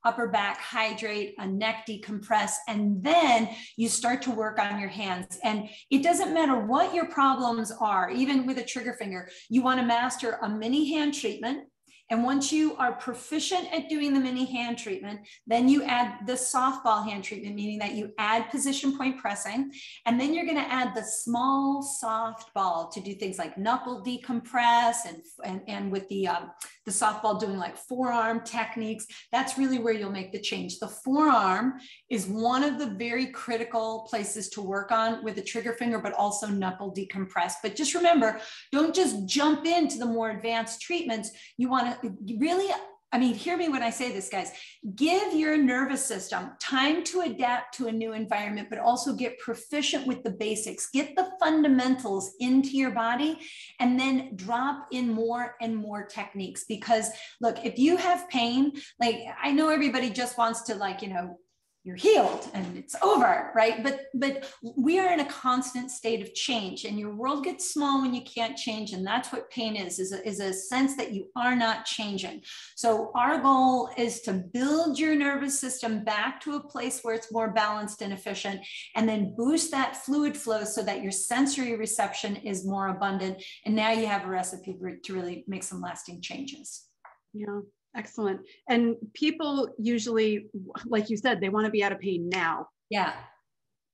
upper back hydrate, a neck decompress, and then you start to work on your hands. And it doesn't matter what your problems are, even with a trigger finger, you want to master a mini hand treatment and once you are proficient at doing the mini hand treatment, then you add the softball hand treatment, meaning that you add position point pressing. And then you're going to add the small soft ball to do things like knuckle decompress and, and, and with the, um, the softball doing like forearm techniques. That's really where you'll make the change. The forearm is one of the very critical places to work on with the trigger finger, but also knuckle decompress. But just remember, don't just jump into the more advanced treatments. You want to really I mean, hear me when I say this, guys. Give your nervous system time to adapt to a new environment, but also get proficient with the basics. Get the fundamentals into your body and then drop in more and more techniques. Because, look, if you have pain, like I know everybody just wants to, like, you know, you're healed and it's over right? But but we are in a constant state of change and your world gets small when you can't change and that's what pain is is a, is a sense that you are not changing. So our goal is to build your nervous system back to a place where it's more balanced and efficient and then boost that fluid flow so that your sensory reception is more abundant and now you have a recipe to really make some lasting changes. Yeah Excellent. And people usually, like you said, they want to be out of pain now. Yeah.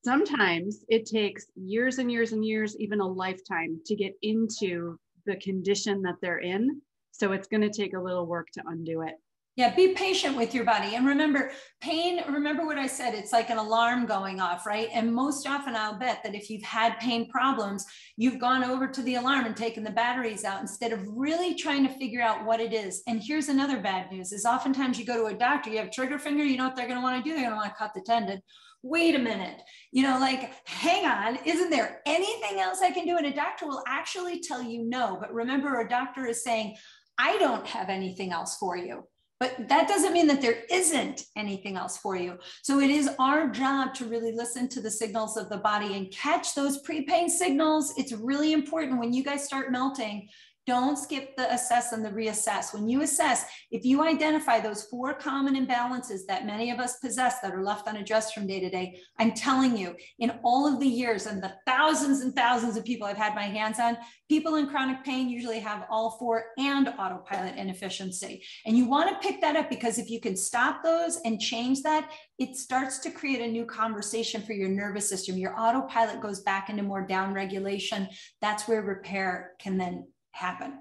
Sometimes it takes years and years and years, even a lifetime, to get into the condition that they're in. So it's going to take a little work to undo it. Yeah, be patient with your body. And remember, pain, remember what I said, it's like an alarm going off, right? And most often, I'll bet that if you've had pain problems, you've gone over to the alarm and taken the batteries out instead of really trying to figure out what it is. And here's another bad news is oftentimes you go to a doctor, you have trigger finger, you know what they're going to want to do? They're going to want to cut the tendon. Wait a minute, you know, like, hang on, isn't there anything else I can do? And a doctor will actually tell you no. But remember, a doctor is saying, I don't have anything else for you. But that doesn't mean that there isn't anything else for you. So it is our job to really listen to the signals of the body and catch those pre pain signals. It's really important when you guys start melting don't skip the assess and the reassess. When you assess, if you identify those four common imbalances that many of us possess that are left unaddressed from day to day, I'm telling you, in all of the years and the thousands and thousands of people I've had my hands on, people in chronic pain usually have all four and autopilot inefficiency. And you want to pick that up because if you can stop those and change that, it starts to create a new conversation for your nervous system. Your autopilot goes back into more down regulation. That's where repair can then happen.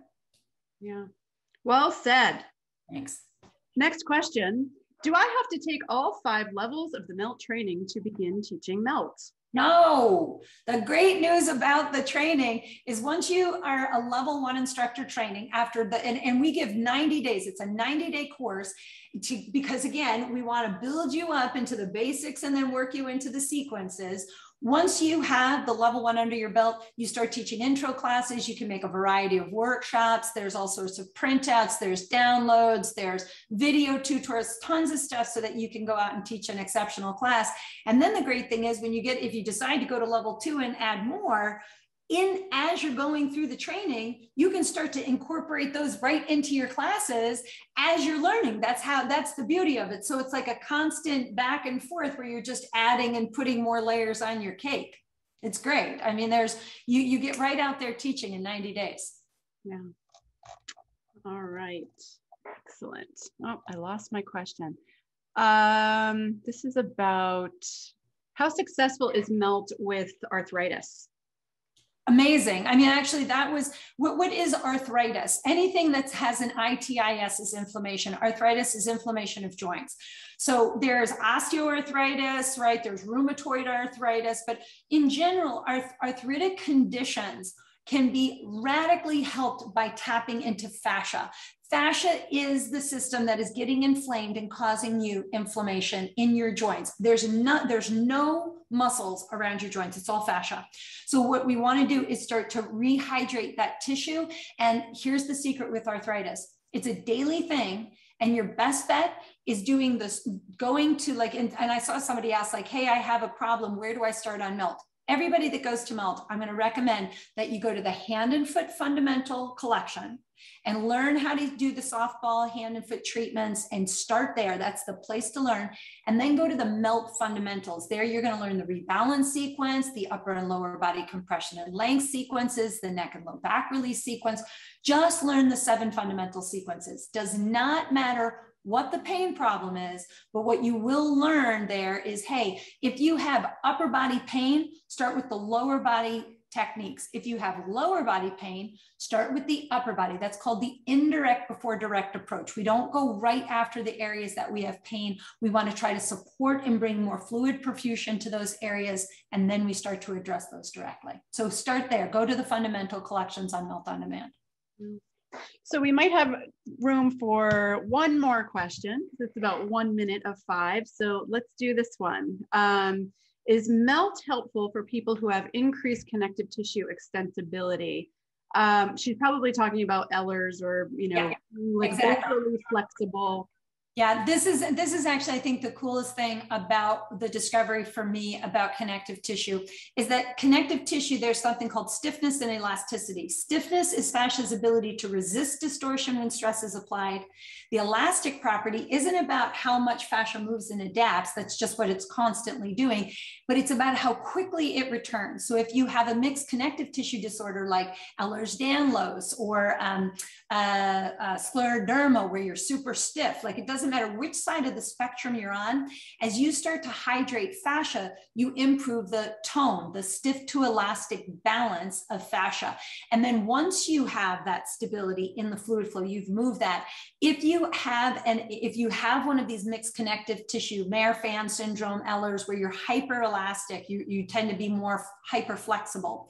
Yeah. Well said. Thanks. Next question. Do I have to take all five levels of the MELT training to begin teaching MELT? No, the great news about the training is once you are a level one instructor training after the, and, and we give 90 days, it's a 90 day course to, because again, we want to build you up into the basics and then work you into the sequences. Once you have the level one under your belt, you start teaching intro classes. You can make a variety of workshops. There's all sorts of printouts, there's downloads, there's video tutors, tons of stuff so that you can go out and teach an exceptional class. And then the great thing is when you get, if you decide to go to level two and add more, in as you're going through the training you can start to incorporate those right into your classes as you're learning. That's how that's the beauty of it. So it's like a constant back and forth where you're just adding and putting more layers on your cake. It's great. I mean there's you you get right out there teaching in 90 days. Yeah. All right. Excellent. Oh i lost my question. Um this is about how successful is melt with arthritis Amazing. I mean, actually, that was what, what is arthritis? Anything that has an ITIS is inflammation. Arthritis is inflammation of joints. So there's osteoarthritis, right? There's rheumatoid arthritis, but in general, arth- arthritic conditions can be radically helped by tapping into fascia. Fascia is the system that is getting inflamed and causing you inflammation in your joints. There's not, there's no muscles around your joints. It's all fascia. So what we want to do is start to rehydrate that tissue. And here's the secret with arthritis. It's a daily thing. And your best bet is doing this, going to like, and, and I saw somebody ask like, Hey, I have a problem. Where do I start on melt? Everybody that goes to melt, I'm going to recommend that you go to the hand and foot fundamental collection and learn how to do the softball hand and foot treatments and start there. That's the place to learn. And then go to the melt fundamentals. There, you're going to learn the rebalance sequence, the upper and lower body compression and length sequences, the neck and low back release sequence. Just learn the seven fundamental sequences. Does not matter what the pain problem is, but what you will learn there is hey, if you have upper body pain, start with the lower body techniques. If you have lower body pain, start with the upper body. That's called the indirect before direct approach. We don't go right after the areas that we have pain. We want to try to support and bring more fluid perfusion to those areas, and then we start to address those directly. So start there. Go to the fundamental collections on Melt on Demand. So we might have room for one more question. It's about one minute of five. So let's do this one. Um, is MELT helpful for people who have increased connective tissue extensibility? Um, she's probably talking about Ehlers or, you know, yeah, like exactly. flexible yeah, this is this is actually I think the coolest thing about the discovery for me about connective tissue is that connective tissue there's something called stiffness and elasticity. Stiffness is fascia's ability to resist distortion when stress is applied. The elastic property isn't about how much fascia moves and adapts, that's just what it's constantly doing, but it's about how quickly it returns. So if you have a mixed connective tissue disorder like Ehlers-Danlos or um, uh, uh, scleroderma where you're super stiff, like it doesn't doesn't matter which side of the spectrum you're on, as you start to hydrate fascia, you improve the tone, the stiff to elastic balance of fascia. And then once you have that stability in the fluid flow, you've moved that. If you have and if you have one of these mixed connective tissue, Marfan syndrome, Ehlers, where you're hyperelastic, you, you tend to be more hyper flexible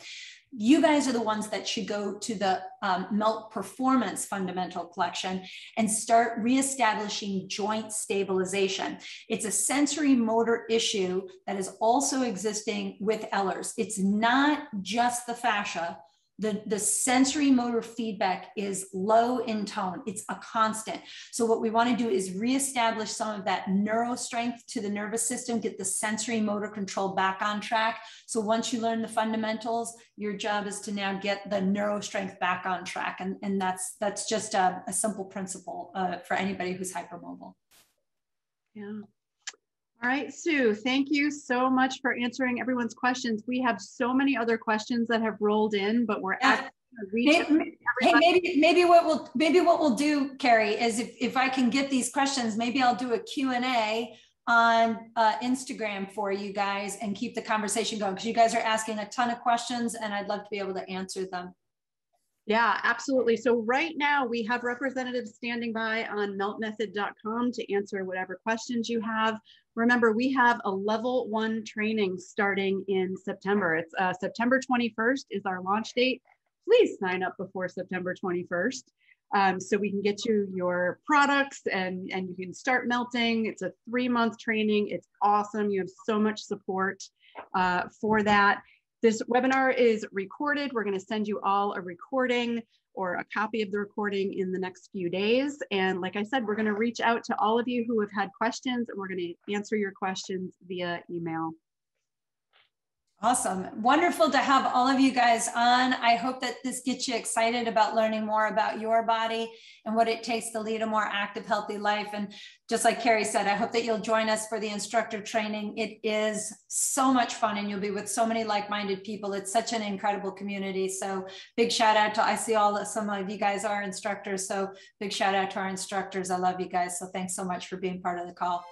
you guys are the ones that should go to the um, Melt Performance Fundamental Collection and start reestablishing joint stabilization. It's a sensory motor issue that is also existing with Ehlers. It's not just the fascia, the, the sensory motor feedback is low in tone. It's a constant. So what we want to do is reestablish some of that neuro strength to the nervous system, get the sensory motor control back on track. So once you learn the fundamentals, your job is to now get the neuro strength back on track. And, and that's, that's just a, a simple principle uh, for anybody who's hypermobile. Yeah. All right, Sue, thank you so much for answering everyone's questions. We have so many other questions that have rolled in, but we're at maybe, hey, maybe maybe what we'll maybe what we'll do, Carrie, is if, if I can get these questions, maybe I'll do a Q&A on uh, Instagram for you guys and keep the conversation going because you guys are asking a ton of questions and I'd love to be able to answer them. Yeah, absolutely. So right now we have representatives standing by on meltmethod.com to answer whatever questions you have. Remember, we have a level one training starting in September. It's uh, September 21st is our launch date. Please sign up before September 21st um, so we can get you your products and, and you can start melting. It's a three month training. It's awesome. You have so much support uh, for that. This webinar is recorded. We're going to send you all a recording or a copy of the recording in the next few days. And like I said, we're going to reach out to all of you who have had questions and we're going to answer your questions via email. Awesome. Wonderful to have all of you guys on. I hope that this gets you excited about learning more about your body and what it takes to lead a more active, healthy life. And just like Carrie said, I hope that you'll join us for the instructor training. It is so much fun and you'll be with so many like-minded people. It's such an incredible community. So big shout out to, I see all that some of you guys are instructors. So big shout out to our instructors. I love you guys. So thanks so much for being part of the call.